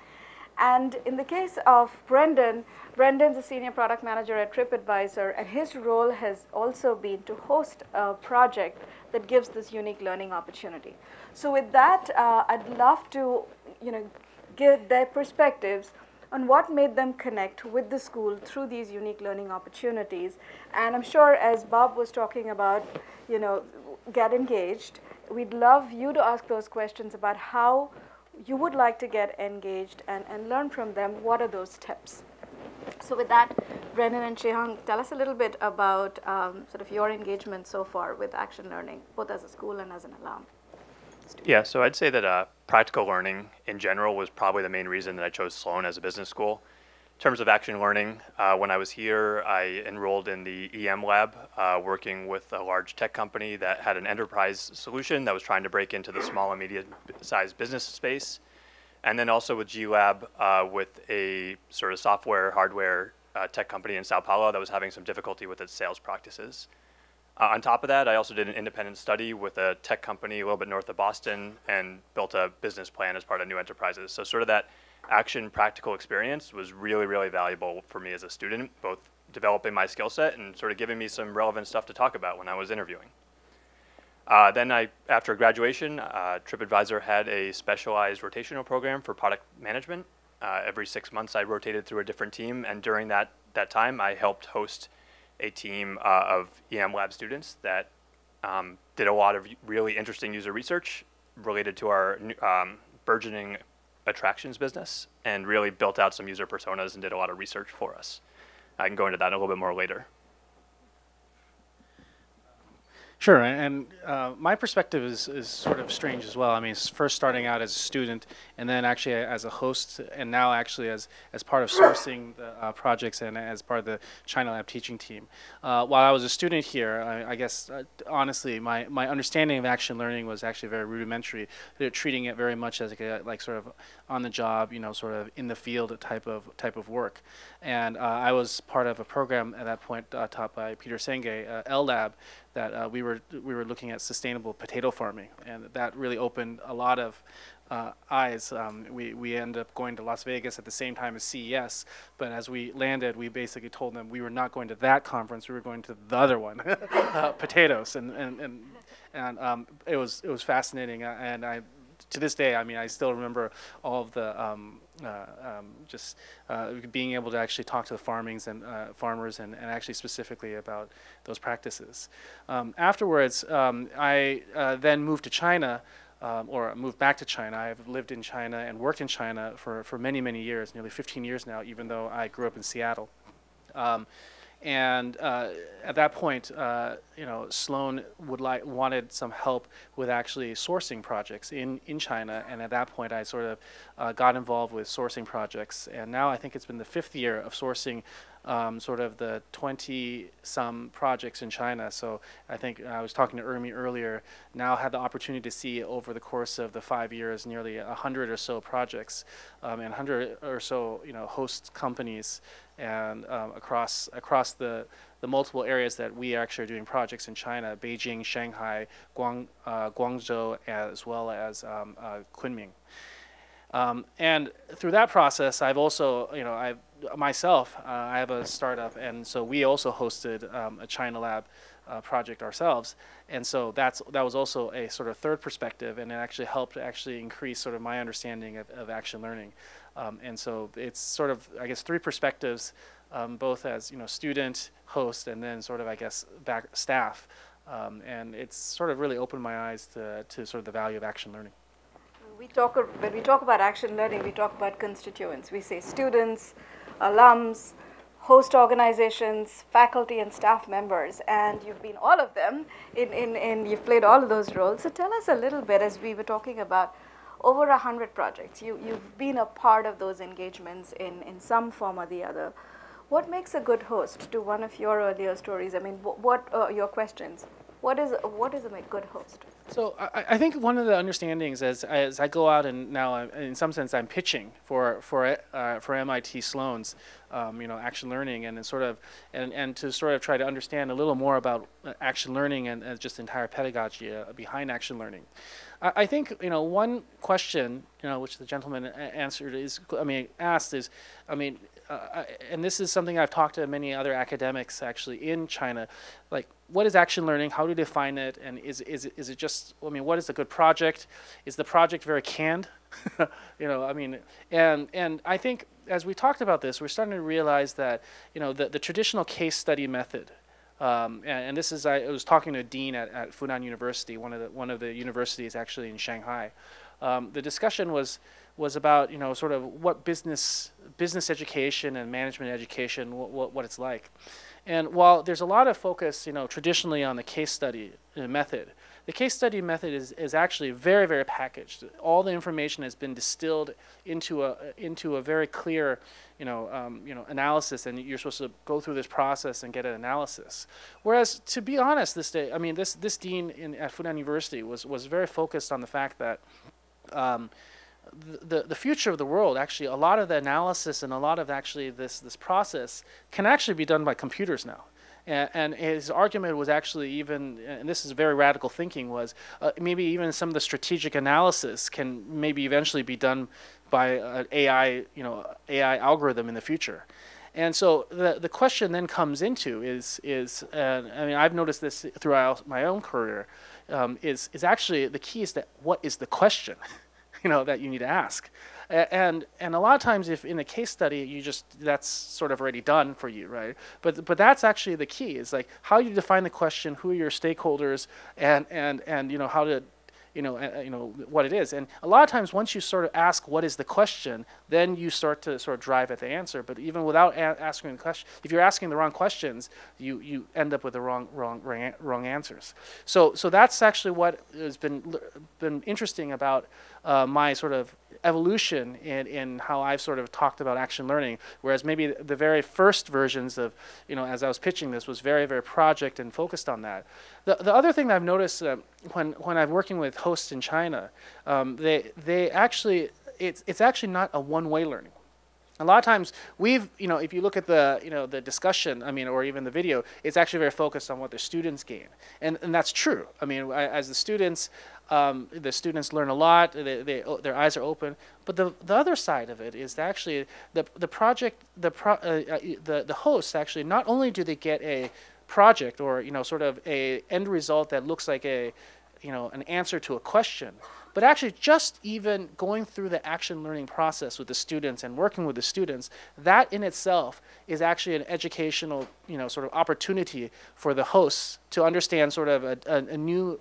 And in the case of Brendan, Brendan's a senior product manager at TripAdvisor, and his role has also been to host a project that gives this unique learning opportunity. So with that, uh, I'd love to, you know, give their perspectives on what made them connect with the school through these unique learning opportunities. And I'm sure as Bob was talking about, you know, get engaged, we'd love you to ask those questions about how you would like to get engaged and, and learn from them. What are those tips? So with that, Brennan and Shih-Hung, tell us a little bit about um, sort of your engagement so far with action learning, both as a school and as an alum. Yeah, so I'd say that uh, practical learning in general was probably the main reason that I chose Sloan as a business school. In terms of action learning, uh, when I was here, I enrolled in the EM lab, uh, working with a large tech company that had an enterprise solution that was trying to break into the small and medium sized business space. And then also with G-Lab, uh, with a sort of software, hardware uh, tech company in Sao Paulo that was having some difficulty with its sales practices. Uh, on top of that, I also did an independent study with a tech company a little bit north of Boston and built a business plan as part of New Enterprises. So sort of that action practical experience was really, really valuable for me as a student, both developing my skill set and sort of giving me some relevant stuff to talk about when I was interviewing. Uh, then I, after graduation, uh, TripAdvisor had a specialized rotational program for product management. Uh, every six months I rotated through a different team and during that, that time I helped host a team uh, of EM lab students that um, did a lot of really interesting user research related to our um, burgeoning attractions business and really built out some user personas and did a lot of research for us. I can go into that a little bit more later. Sure, and uh, my perspective is, is sort of strange as well. I mean, first starting out as a student, and then actually as a host, and now actually as, as part of sourcing the uh, projects and as part of the China Lab teaching team. Uh, while I was a student here, I, I guess uh, honestly, my, my understanding of action learning was actually very rudimentary. They're treating it very much as like, a, like sort of on the job, you know, sort of in the field type of type of work. And uh, I was part of a program at that point uh, taught by Peter Senge, LLab, that uh, we were we were looking at sustainable potato farming, and that really opened a lot of uh, eyes. Um, we we ended up going to Las Vegas at the same time as CES, but as we landed, we basically told them we were not going to that conference. We were going to the other one, [LAUGHS] uh, potatoes, and and and, and um, it was it was fascinating, uh, and I to this day, I mean, I still remember all of the um, um, just uh, being able to actually talk to the farmings and uh, farmers and, and actually specifically about those practices. Um, afterwards, um, I uh, then moved to China. Um, or moved back to China. I've lived in China and worked in China for, for many, many years, nearly 15 years now, even though I grew up in Seattle. Um, and uh, at that point, uh, you know, Sloan would like wanted some help with actually sourcing projects in, in China. And at that point, I sort of uh, got involved with sourcing projects. And now I think it's been the fifth year of sourcing um, sort of the 20 some projects in China. So I think I was talking to Urmi earlier, now had the opportunity to see over the course of the five years nearly 100 or so projects um, and 100 or so you know host companies and um, across across the the multiple areas that we actually are doing projects in China, Beijing, Shanghai, Guang, uh, Guangzhou, as well as um, uh, Kunming. Um, and through that process, I've also, you know, I've myself, uh, I have a startup, and so we also hosted um, a China Lab uh, project ourselves, and so that's that was also a sort of third perspective, and it actually helped actually increase sort of my understanding of, of action learning, um, and so it's sort of I guess three perspectives, um, both as you know student, host, and then sort of I guess back staff, um, and it's sort of really opened my eyes to to sort of the value of action learning. We talk when we talk about action learning, we talk about constituents. We say students, alums, host organizations, faculty and staff members, and you've been all of them, in, in, in, you've played all of those roles. So tell us a little bit, as we were talking about, over 100 projects. You, you've been a part of those engagements in, in some form or the other. What makes a good host to one of your earlier stories? I mean, what, what uh, your questions? What is, what is a good host? So I, I, think one of the understandings as, as I go out and now I'm, in some sense I'm pitching for for uh, for MIT Sloan's um, you know action learning and sort of and, and to sort of try to understand a little more about uh, action learning and, and just entire pedagogy uh, behind action learning. I, I, think you know one question you know which the gentleman answered is I mean asked is I mean uh, and this is something I've talked to many other academics actually in China, like what is action learning? How do you define it? And is, is, is it just, I mean, what is a good project? Is the project very canned? [LAUGHS] you know, I mean, and, and I think as we talked about this, we're starting to realize that, you know, the, the traditional case study method, um, and, and, this is, I was talking to a dean at, at Fudan University, one of the, one of the universities actually in Shanghai. Um, the discussion was, was about you know sort of what business business education and management education what, what, what it's like and while there's a lot of focus you know traditionally on the case study uh, method the case study method is, is actually very very packaged. All the information has been distilled into a into a very clear you know um, you know analysis and you're supposed to go through this process and get an analysis. Whereas to be honest this day i mean this this dean in at fudan university was was very focused on the fact that um, the, the future of the world, actually, a lot of the analysis and a lot of actually this, this process can actually be done by computers now. And, his argument was actually even, and this is very radical thinking, was uh, maybe even some of the strategic analysis can maybe eventually be done by an AI, you know, AI algorithm in the future. And so the, the question then comes into is, is uh, I mean, I've noticed this throughout my own career, um, is, is actually the key is that what is the question? [LAUGHS] [LAUGHS] you know, that you need to ask. And and a lot of times, if in a case study, you just that's sort of already done for you, right? But but that's actually the key is like how you define the question, who are your stakeholders, and and and you know how to you know, uh, you know what it is. And a lot of times, once you sort of ask what is the question, then you start to sort of drive at the answer. But even without asking the question, if you're asking the wrong questions, you you end up with the wrong wrong wrong, wrong answers. So so that's actually what has been been interesting about uh, my sort of evolution in, in how I've sort of talked about action learning, whereas maybe the very first versions of, you know, as I was pitching this was very, very project and focused on that. The, the other thing that I've noticed uh, when, when I'm working with hosts in China, um, they, they actually, it's, it's actually not a one-way learning. A lot of times we've, you know, if you look at the, you know, the discussion, I mean, or even the video, it's actually very focused on what the students gain. And, and that's true. I mean, as the students, um, the students learn a lot. They, they, their eyes are open. But the, the other side of it is actually the, the project, the, pro, uh, uh, the, the hosts actually, not only do they get a project or, you know, sort of a end result that looks like a, you know, an answer to a question, but actually just even going through the action learning process with the students and working with the students, that in itself is actually an educational, you know, sort of opportunity for the hosts to understand sort of a, a, a new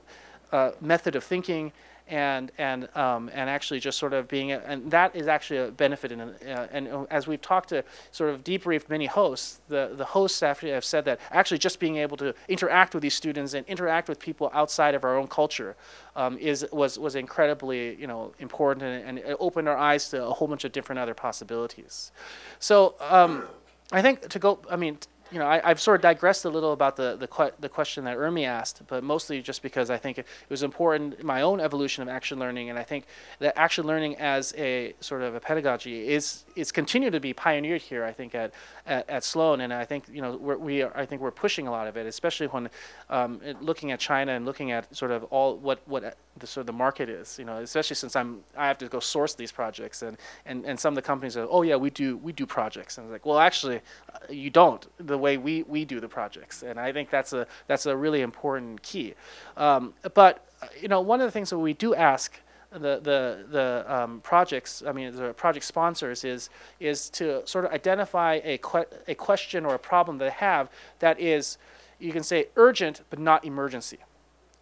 uh, method of thinking and and um, and actually just sort of being a, and that is actually a benefit in uh, and uh, as we've talked to sort of debriefed many hosts the the hosts actually have said that actually just being able to interact with these students and interact with people outside of our own culture um, is was was incredibly you know important and, and, opened our eyes to a whole bunch of different other possibilities. So um, I think to go, I mean, you know, I, I've sort of digressed a little about the the, que- the question that Urmi asked, but mostly just because I think it, was important in my own evolution of action learning, and I think that action learning as a sort of a pedagogy is is continued to be pioneered here. I think at at, at Sloan, and I think you know we're, we are, I think we're pushing a lot of it, especially when um, looking at China and looking at sort of all what what the sort of the market is. You know, especially since I'm I have to go source these projects, and and, and some of the companies are oh yeah we do we do projects, and it's like well actually uh, you don't the way we we do the projects, and I think that's a that's a really important key. Um, but you know one of the things that we do ask the the the um, projects, I mean the project sponsors, is is to sort of identify a que- a question or a problem they have that is, you can say urgent but not emergency,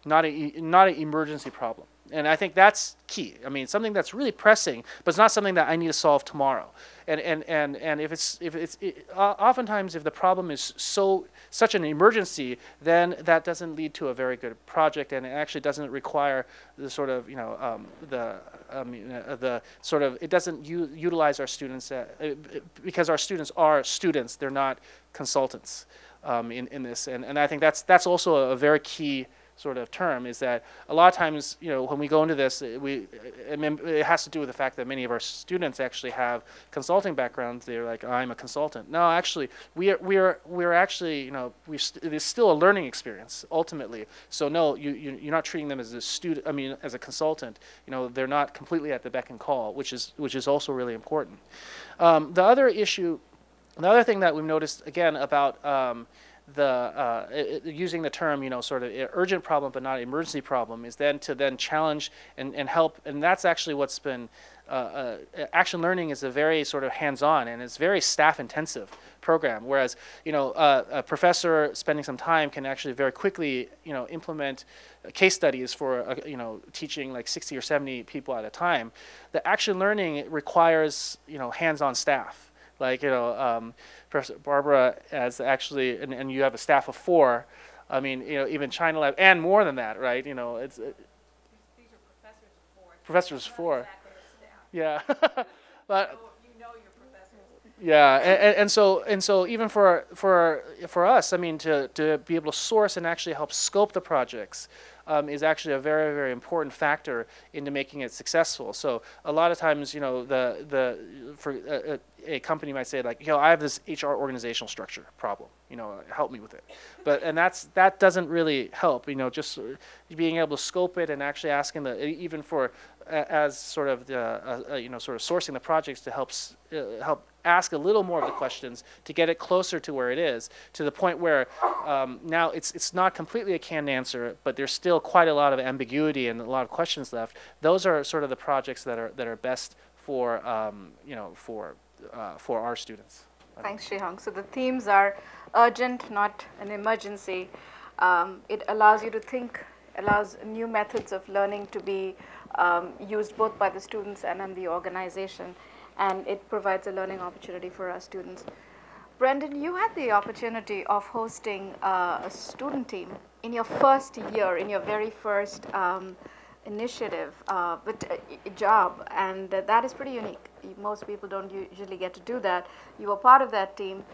not a not an emergency problem. And I think that's key. I mean, something that's really pressing, but it's not something that I need to solve tomorrow. And and and and if it's if it's it, oftentimes if the problem is so such an emergency, then that doesn't lead to a very good project, and it actually doesn't require the sort of you know um, the I mean, uh, the sort of it doesn't u- utilize our students uh, uh, because our students are students; they're not consultants um, in in this, and and I think that's that's also a very key sort of term is that a lot of times, you know, when we go into this, we, it has to do with the fact that many of our students actually have consulting backgrounds. They're like, I'm a consultant. No, actually, we are, we are, we're actually, you know, we st- it is still a learning experience ultimately. So no, you, you, you're not treating them as a student, I mean, as a consultant. You know, they're not completely at the beck and call, which is, which is also really important. Um, the other issue, the other thing that we've noticed again about um, the uh, using the term, you know, sort of urgent problem but not emergency problem is then to then challenge and, and help, and that's actually what's been. Uh, uh, action learning is a very sort of hands-on and it's very staff-intensive program. Whereas, you know, uh, a professor spending some time can actually very quickly, you know, implement case studies for, you know, teaching like 60 or 70 people at a time. The action learning requires, you know, hands-on staff. Like, you know, um, Professor Barbara as actually, and, and you have a staff of four. I mean, you know, even China Lab, and more than that, right? You know, it's. It, professors of four. Yeah. but yeah, and, and, and so and so even for for for us, I mean, to to be able to source and actually help scope the projects um, is actually a very very important factor into making it successful. So a lot of times, you know, the the for a, a, a company might say like, you know, I have this HR organizational structure problem. You know, help me with it. But and that's that doesn't really help. You know, just being able to scope it and actually asking the even for as sort of the uh, uh, you know sort of sourcing the projects to help uh, help ask a little more of the questions to get it closer to where it is to the point where um, now it's it's not completely a canned answer but there's still quite a lot of ambiguity and a lot of questions left those are sort of the projects that are that are best for um, you know for uh, for our students Thanks, Shih-Hung. So the themes are urgent, not an emergency. Um, it allows you to think, allows new methods of learning to be um, used both by the students and in the organization, and it provides a learning opportunity for our students. Brendan, you had the opportunity of hosting uh, a student team in your first year, in your very first um, initiative, uh, but uh, job, and that is pretty unique. Most people don't usually get to do that. You were part of that team,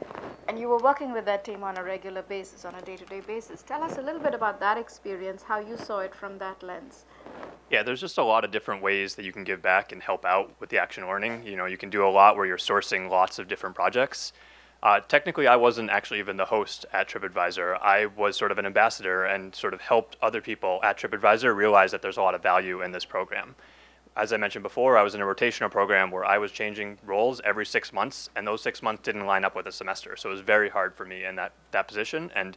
and you were working with that team on a regular basis, on a day-to-day basis. Tell us a little bit about that experience, how you saw it from that lens. Yeah, there's just a lot of different ways that you can give back and help out with the action learning. You know, you can do a lot where you're sourcing lots of different projects. Uh, technically, I wasn't actually even the host at TripAdvisor. I was sort of an ambassador and sort of helped other people at TripAdvisor realize that there's a lot of value in this program. As I mentioned before, I was in a rotational program where I was changing roles every six months, and those six months didn't line up with a semester. So it was very hard for me in that, that position. And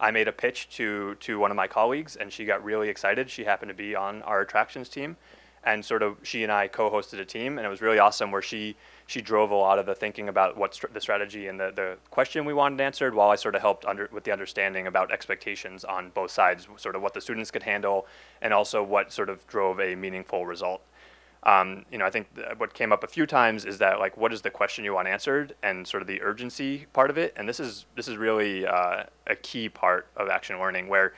I made a pitch to, to one of my colleagues, and she got really excited. She happened to be on our attractions team. And sort of she and I co-hosted a team, and it was really awesome where she, she drove a lot of the thinking about what str- the strategy and the, the question we wanted answered, while I sort of helped under, with the understanding about expectations on both sides, sort of what the students could handle, and also what sort of drove a meaningful result. Um, you know, I think th- what came up a few times is that like, what is the question you want answered, and sort of the urgency part of it. And this is this is really uh, a key part of action learning, where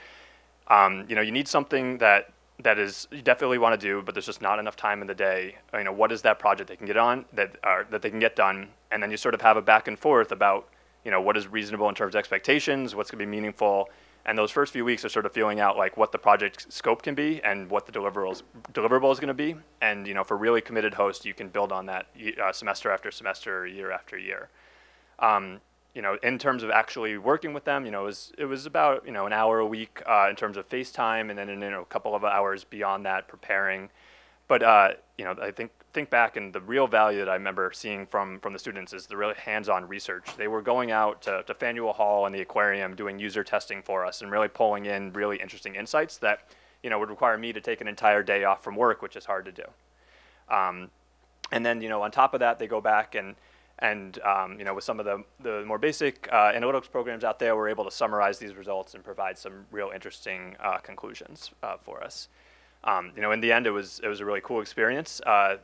um, you know you need something that that is you definitely want to do, but there's just not enough time in the day. You know, what is that project they can get on that are, that they can get done, and then you sort of have a back and forth about you know, what is reasonable in terms of expectations, what's going to be meaningful, and those first few weeks are sort of feeling out like what the project scope can be and what the deliverables deliverable is going to be. And you know, for really committed hosts, you can build on that uh, semester after semester, year after year. Um, you know, in terms of actually working with them, you know, it was, it was about, you know, an hour a week uh, in terms of FaceTime and then, you know, a couple of hours beyond that preparing. But, uh, you know, I think, think back and the real value that I remember seeing from, from the students is the really hands-on research. They were going out to, to Faneuil Hall and the aquarium doing user testing for us and really pulling in really interesting insights that, you know, would require me to take an entire day off from work, which is hard to do. Um, and then, you know, on top of that, they go back and, and um, you know, with some of the, the more basic uh, analytics programs out there, we're able to summarize these results and provide some real interesting uh, conclusions uh, for us. Um, you know, in the end, it was, it was a really cool experience. Uh,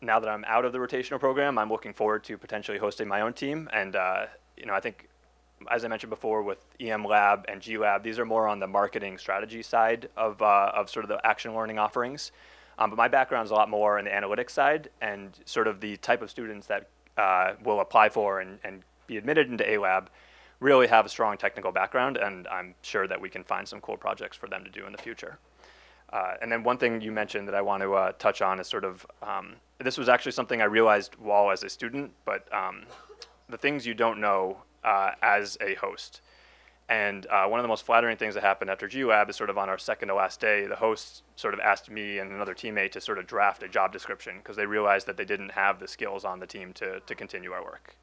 now that I'm out of the rotational program, I'm looking forward to potentially hosting my own team. And, uh, you know, I think, as I mentioned before, with EM Lab and G Lab, these are more on the marketing strategy side of, uh, of sort of the action learning offerings. Um, but my background is a lot more in the analytics side and sort of the type of students that uh, will apply for and, and be admitted into A-Lab really have a strong technical background, and I'm sure that we can find some cool projects for them to do in the future. Uh, and then one thing you mentioned that I want to uh, touch on is sort of, um, this was actually something I realized while as a student, but um, the things you don't know uh, as a host. And uh, one of the most flattering things that happened after GLab is sort of on our second to last day, the host sort of asked me and another teammate to sort of draft a job description because they realized that they didn't have the skills on the team to, to continue our work.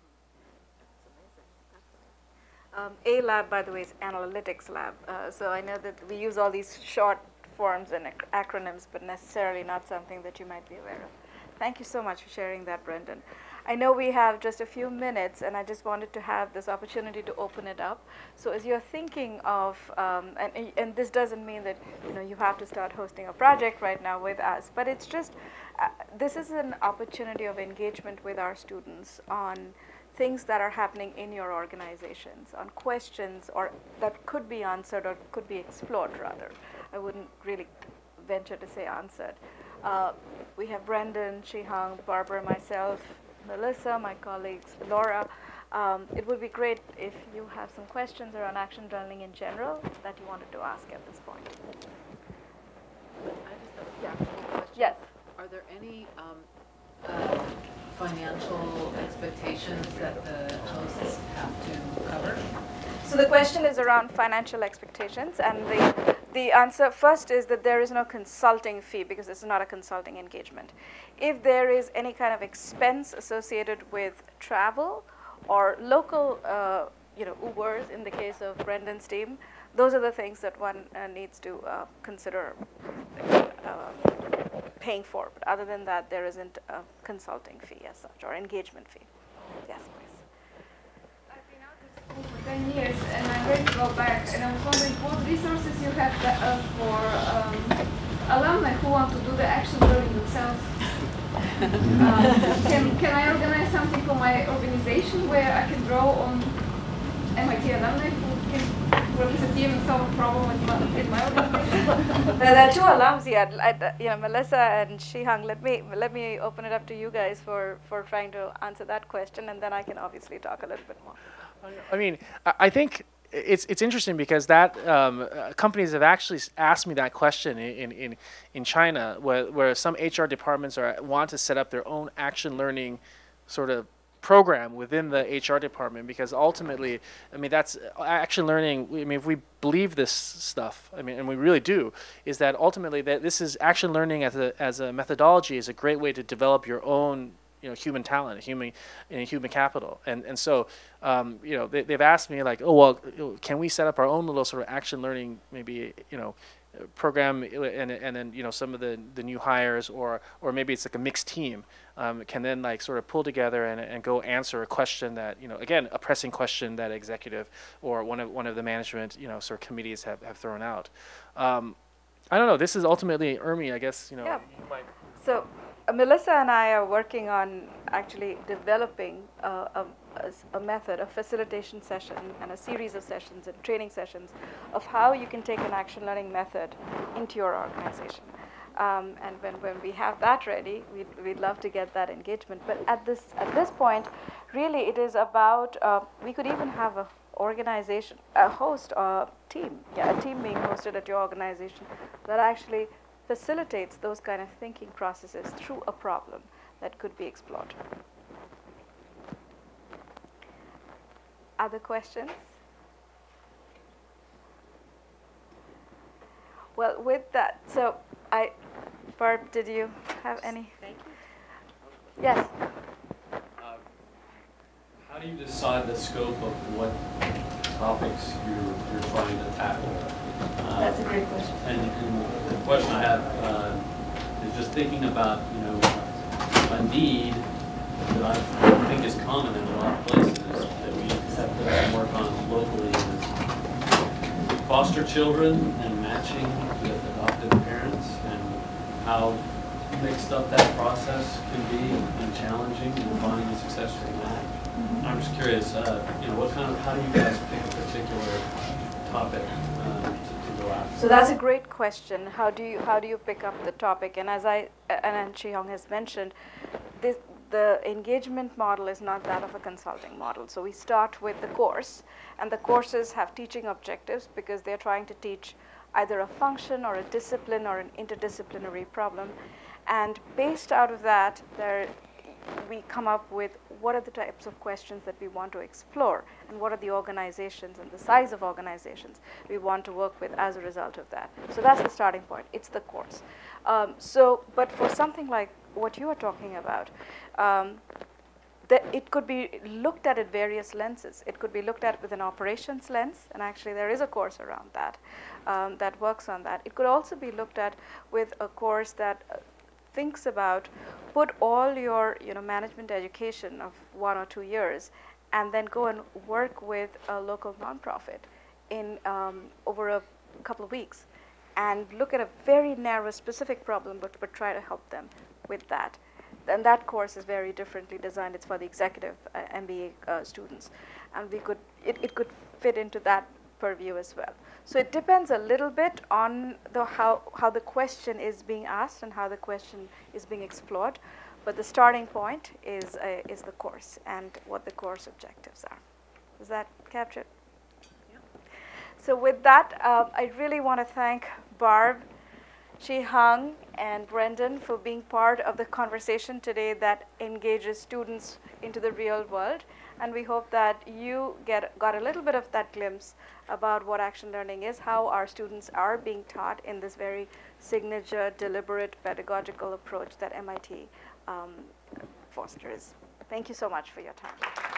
Um, a lab, by the way, is analytics lab. Uh, so I know that we use all these short forms and ac acronyms, but necessarily not something that you might be aware of. Thank you so much for sharing that, Brendan. I know we have just a few minutes, and I just wanted to have this opportunity to open it up. So as you're thinking of, um, and, and this doesn't mean that you know you have to start hosting a project right now with us, but it's just uh, this is an opportunity of engagement with our students on things that are happening in your organizations, on questions or that could be answered or could be explored rather. I wouldn't really venture to say answered. Uh, we have Brendan, Shih-Hung, Barbara, myself, Melissa, my colleagues, Laura. Um, it would be great if you have some questions around action learning in general that you wanted to ask at this point. Yeah. Yes. Are there any um, uh, financial expectations that the hosts have to cover? So the question is around financial expectations, and the the answer first is that there is no consulting fee because this is not a consulting engagement. If there is any kind of expense associated with travel or local, uh, you know, Ubers in the case of Brendan's team, those are the things that one uh, needs to uh, consider uh, paying for. But other than that, there isn't a consulting fee as such or engagement fee. Yes. For 10 years and I'm ready to go back and I was wondering what resources you have uh, for um, alumni who want to do the action learning themselves. [LAUGHS] um, can, can I organize something for my organization where I can draw on MIT alumni who can work as a team and solve a problem in my, in my organization? there are two alums here, you know, Melissa and Shih-Hung. Let me let me open it up to you guys for for trying to answer that question, and then I can obviously talk a little bit more. I mean, I think it's it's interesting because that um, uh, companies have actually asked me that question in in in China, where where some HR departments are want to set up their own action learning sort of program within the HR department because ultimately, I mean, that's uh, action learning. I mean, if we believe this stuff, I mean, and we really do, is that ultimately that this is action learning as a as a methodology is a great way to develop your own you know human talent, human human capital, and and so um, you know they, they've asked me like, oh well, can we set up our own little sort of action learning maybe you know program and and then you know some of the the new hires or or maybe it's like a mixed team um, can then like sort of pull together and, and go answer a question that you know again a pressing question that executive or one of one of the management you know sort of committees have, have thrown out. Um, I don't know. This is ultimately Urmi, I guess you know. Yeah. So uh, Melissa and I are working on actually developing uh, a, a, method, a facilitation session, and a series of sessions and training sessions of how you can take an action learning method into your organization. Um, and when, when we have that ready, we'd, we'd love to get that engagement. But at this, at this point, really it is about, uh, we could even have a organization, a host or team, yeah, a team being hosted at your organization that actually facilitates those kind of thinking processes through a problem that could be explored. Other questions? Well, with that, so I, Barb, did you have any? Thank you. Yes. Uh, how do you decide the scope of what topics you're, you're trying to tackle? That's a great question. And, and the question I have uh, is just thinking about, you know, a need that I think is common in a lot of places that we have some work on locally is foster children and matching with adoptive parents and how mixed up that process can be and challenging and finding a successful match. I'm just curious, uh, you know, what kind of, how do you guys pick a particular topic uh? So that's a great question. How do you how do you pick up the topic? And as I and Shih-Hung has mentioned, this the engagement model is not that of a consulting model. So we start with the course, and the courses have teaching objectives because they're trying to teach either a function or a discipline or an interdisciplinary problem. And based out of that, there we come up with what are the types of questions that we want to explore and what are the organizations and the size of organizations we want to work with as a result of that. So that's the starting point. It's the course. Um, so, but for something like what you are talking about, um, it could be looked at at various lenses. It could be looked at with an operations lens, and actually there is a course around that um, that works on that. It could also be looked at with a course that uh, thinks about put all your you know management education of one or two years and then go and work with a local nonprofit in um, over a couple of weeks and look at a very narrow specific problem but, but try to help them with that. And that course is very differently designed. It's for the executive uh, MBA uh, students. And we could it, it could fit into that purview as well so it depends a little bit on the how, how the question is being asked and how the question is being explored. But the starting point is, uh, is the course and what the course objectives are. Is that captured? So with that, uh, I really want to thank Barb, Shih-Hung, and Brendan for being part of the conversation today that engages students into the real world. And we hope that you get, got a little bit of that glimpse about what action learning is, how our students are being taught in this very signature, deliberate, pedagogical approach that MIT um, fosters. Thank you so much for your time.